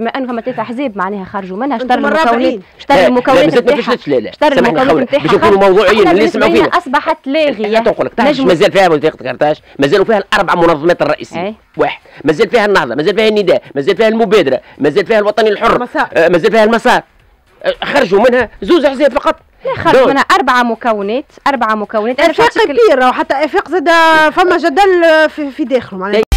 بما فما ثلاثة أحزاب معناها خرجوا منها اشتروا المكونات اشتروا المكونات نتاعها اشتروا المكونات نتاعها باش يكونوا موضوعيين اللي يسمعوا فينا أصبحت لاغية. حتى نقول لك مازال فيها وثيقه كرتاج مازالوا فيها الأربع منظمات الرئيسية. إيه. واحد. مازال فيها النهضة مازال فيها النداء مازال فيها المبادرة مازال فيها الوطني الحر آه، مازال فيها المسار. آه، خرجوا منها زوز أحزاب فقط. خرج خرجوا منها أربعة مكونات أربعة مكونات. أنا إفاق فاتش وحتى إفاق زاد فما جدل في, في داخله معناها.